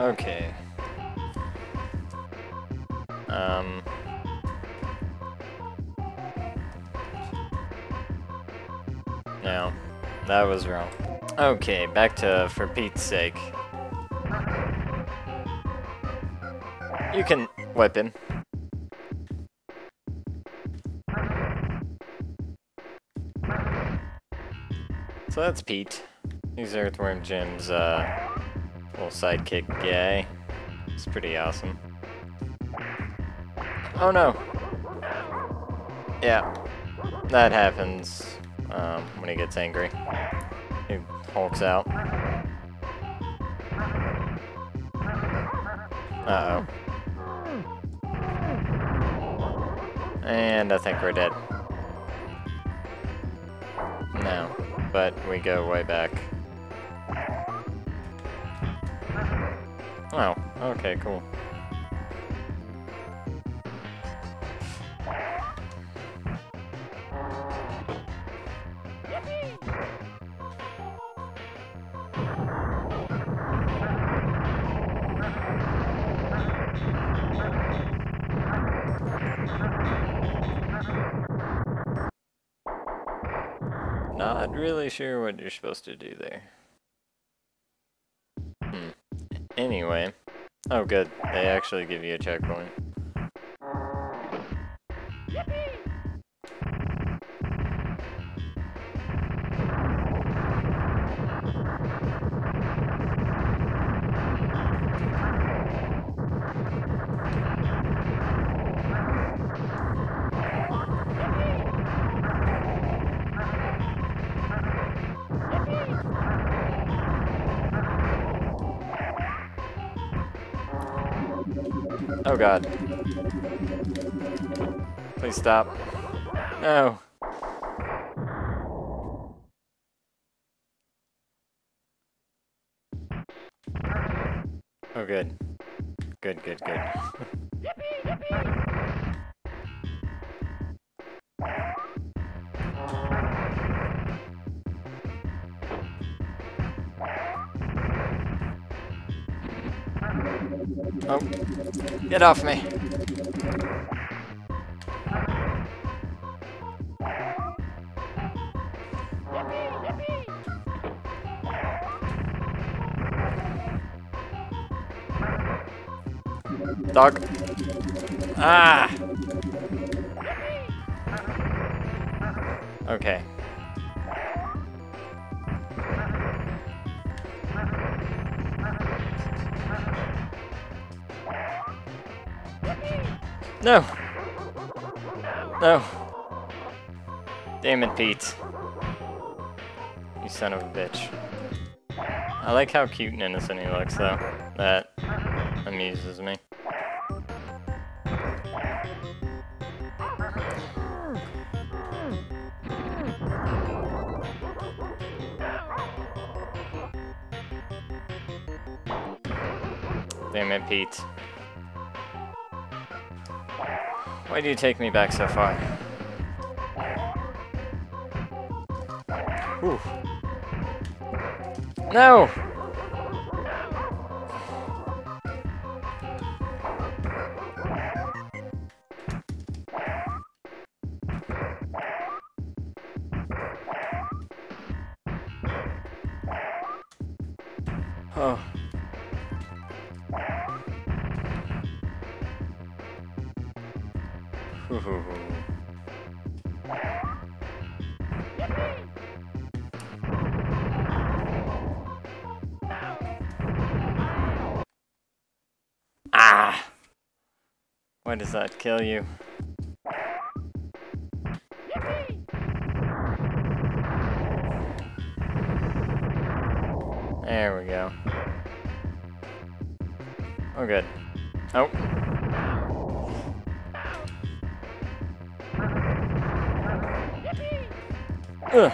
Okay. Um... No, that was wrong. Okay, back to For Pete's Sake. You can whip him. So that's Pete. These Earthworm Jim's uh, little sidekick guy. It's pretty awesome. Oh no! Yeah, that happens um, when he gets angry. He hulks out. Uh-oh. And I think we're dead. No, but we go way back. Okay, cool. Not really sure what you're supposed to do there. Hmm. Anyway. Oh good, they actually give you a checkpoint. Oh god. Please stop. No. Oh good. Good, good, good. Oh. Get off me. Dog. Ah! No! No! Damn it, Pete. You son of a bitch. I like how cute and innocent he looks, though. That amuses me. Damn it, Pete. Why do you take me back so far? Ooh. No! Oh. ah! Why does that kill you? There we go. Oh, good. Oh. Ugh.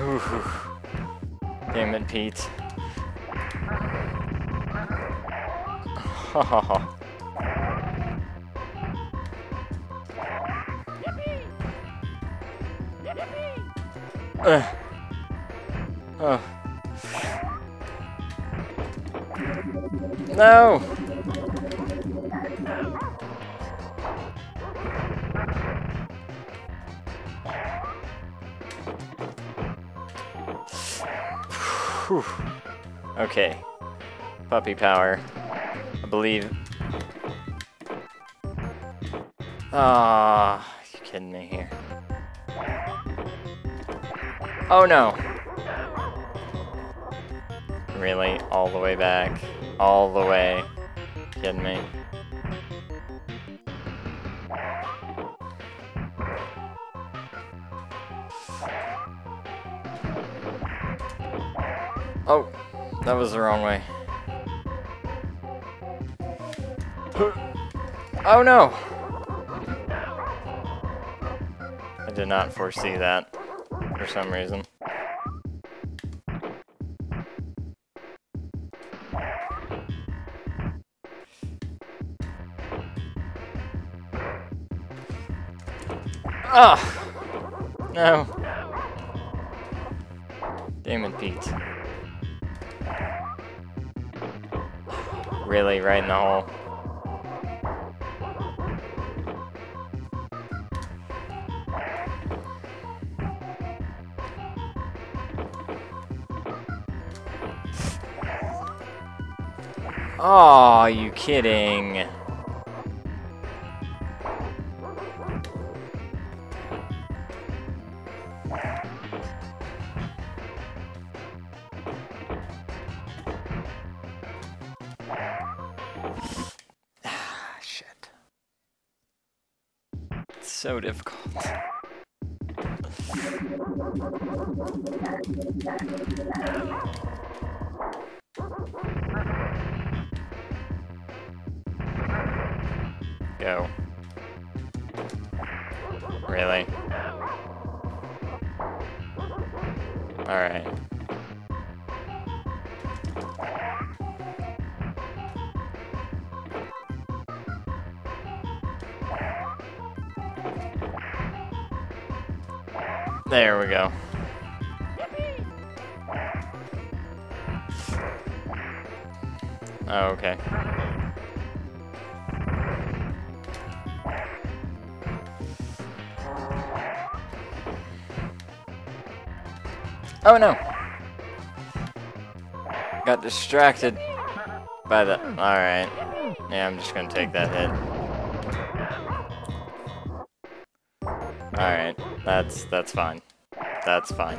Ooh. Damn it, Pete. Ha ha ha. Ugh. Oh. Uh. Uh. No! Whew. Okay. Puppy power. I believe. Ah, oh, you kidding me here? Oh no! Really? All the way back? All the way? Kidding me? Oh, that was the wrong way. Oh no! I did not foresee that for some reason. Oh! No. Damn it, Pete. Really, right in the hole. Oh, you kidding? Go. Really? Alright. There we go. Oh, okay. Oh no! Got distracted by the... Alright. Yeah, I'm just gonna take that hit. That's that's fine. That's fine.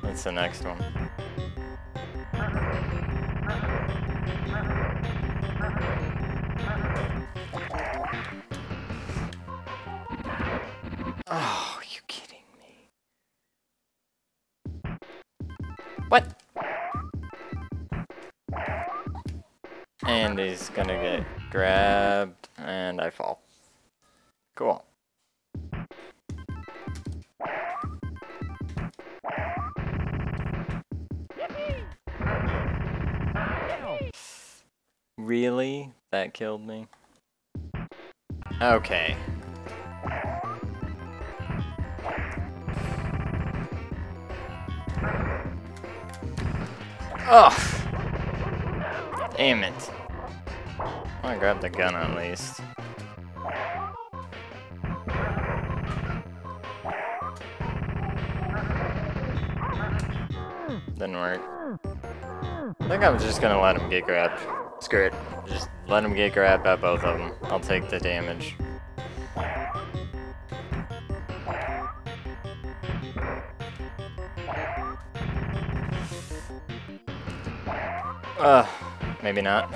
That's the next one. Oh, you kidding me? What? And he's gonna get grabbed, and I fall. Cool. Really? That killed me? Okay. Oh! Damn it. I grab the gun at least. Didn't work. I think I'm just gonna let him get grabbed. Screw it. Just let him get grabbed by both of them. I'll take the damage. Uh, maybe not.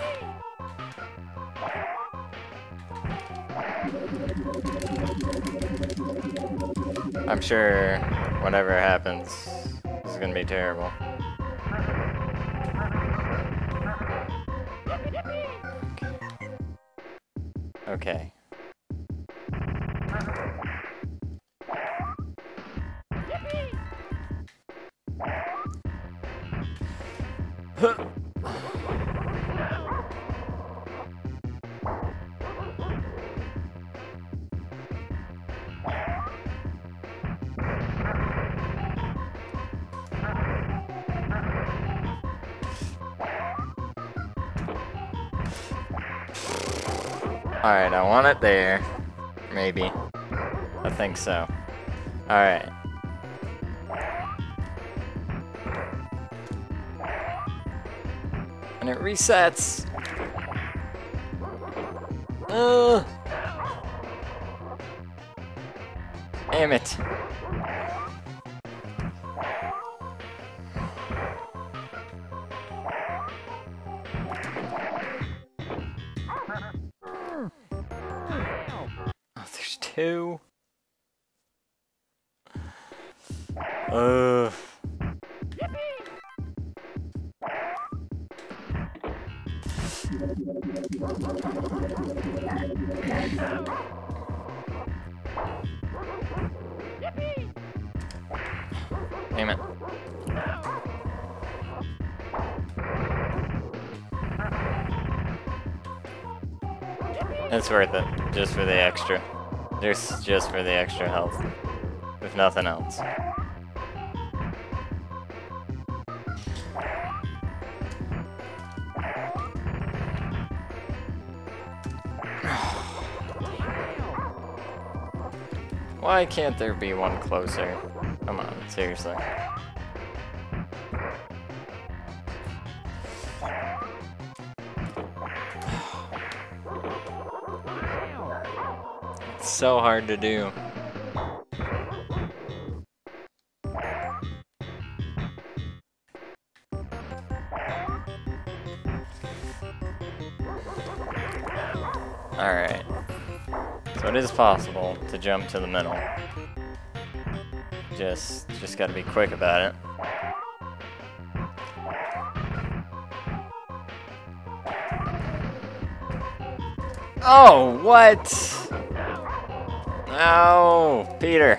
I'm sure whatever happens is gonna be terrible. Alright, I want it there. Maybe. I think so. Alright. And it resets. Uh. Damn it. Uh. Damn it. It's worth it, just for the extra. Just, just for the extra health. If nothing else. Why can't there be one closer? Come on, seriously. It's so hard to do. Possible to jump to the middle. Just, just gotta be quick about it. Oh, what? No, Peter.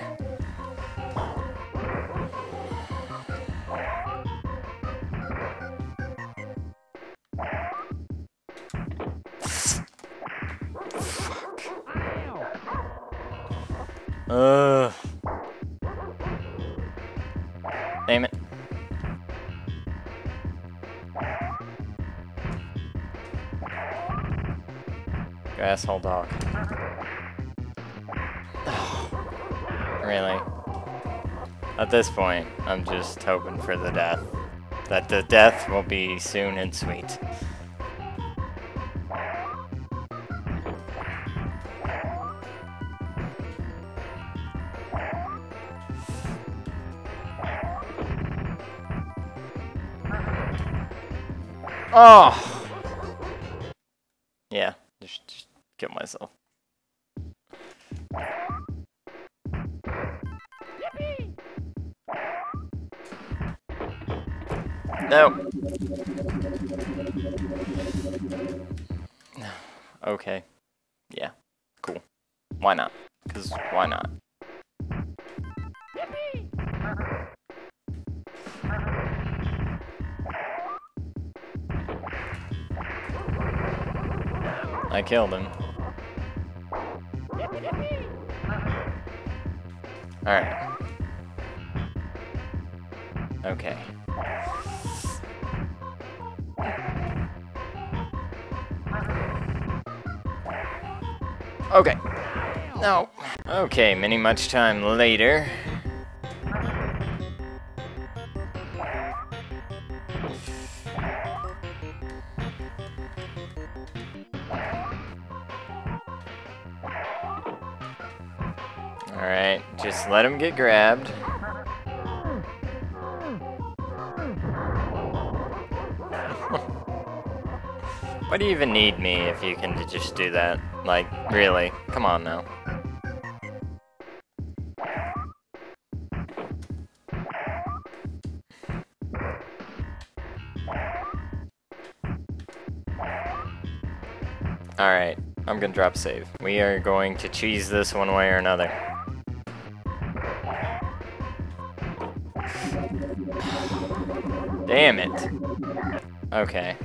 Asshole dog. really? At this point, I'm just hoping for the death. That the death will be soon and sweet. Oh! No. Okay. Yeah. Cool. Why not? Because why not? I killed him. Alright. Okay. Okay. No. Okay, many much time later. Alright, just let him get grabbed. Why do you even need me if you can just do that? Like, really? Come on now. Alright, I'm gonna drop save. We are going to cheese this one way or another. Damn it. Okay.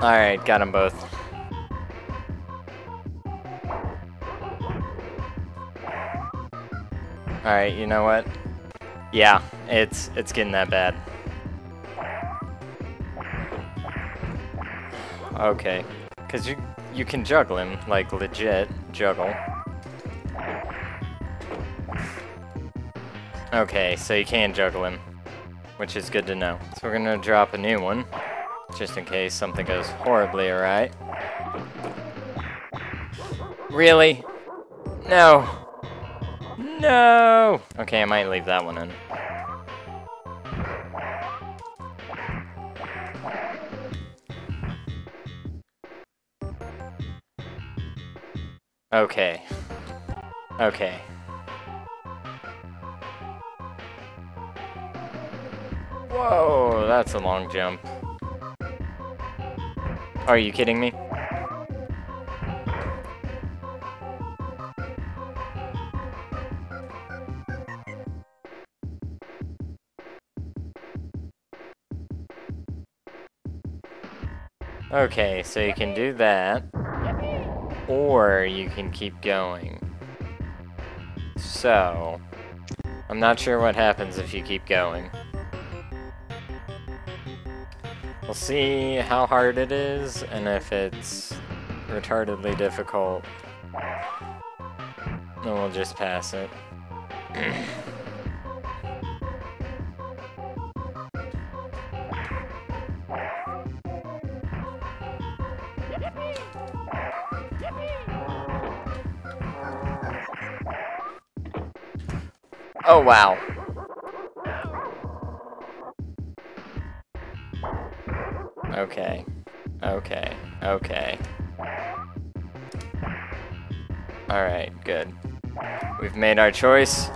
Alright, got them both. Alright, you know what? Yeah, it's it's getting that bad. Okay, cause you you can juggle him like legit juggle. Okay, so you can juggle him, which is good to know. So we're gonna drop a new one, just in case something goes horribly awry. Really? No. No! Okay, I might leave that one in. Okay. Okay. Whoa, that's a long jump. Are you kidding me? Okay, so you can do that. Or you can keep going. So, I'm not sure what happens if you keep going. We'll see how hard it is, and if it's retardedly difficult, then we'll just pass it. oh wow. Okay. Okay. Okay. Alright, good. We've made our choice.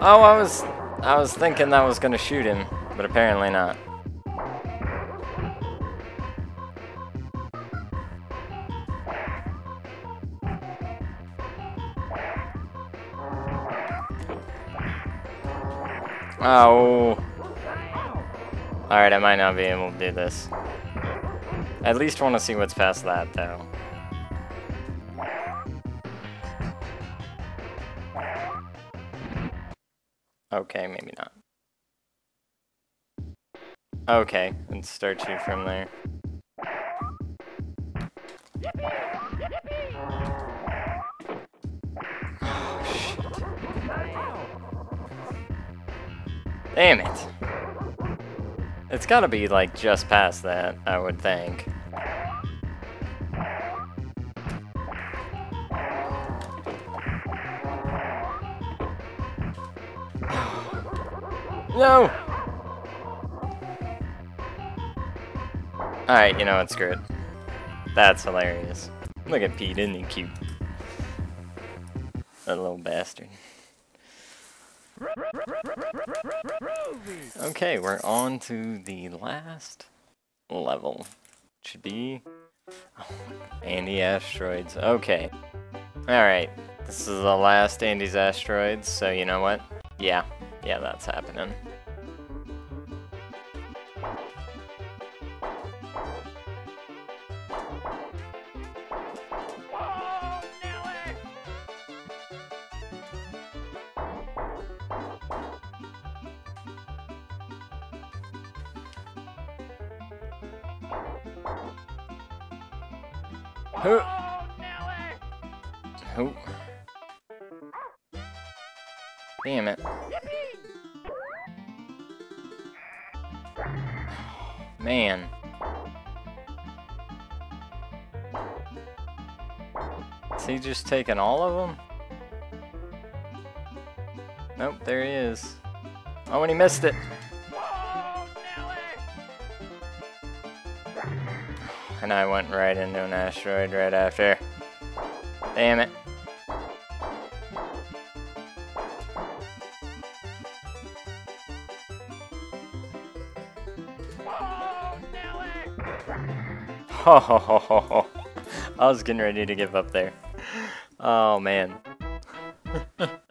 Oh, I was... I was thinking that was gonna shoot him, but apparently not. Oh. Alright, I might not be able to do this. I at least want to see what's past that, though. Okay, maybe not. Okay, and start you from there. Damn it. It's gotta be, like, just past that, I would think. no! Alright, you know what, screw it. That's hilarious. Look at Pete, isn't he cute? That little bastard. Okay, we're on to the last level. Should be... Oh, Andy Asteroids. Okay. Alright. This is the last Andy's Asteroids, so you know what? Yeah. Yeah, that's happening. Who? Oh, Who? Damn it. Man. Is he just taking all of them? Nope, there he is. Oh, and he missed it. And I went right into an asteroid right after. Damn it. Ho ho ho ho ho. I was getting ready to give up there. Oh man. Man.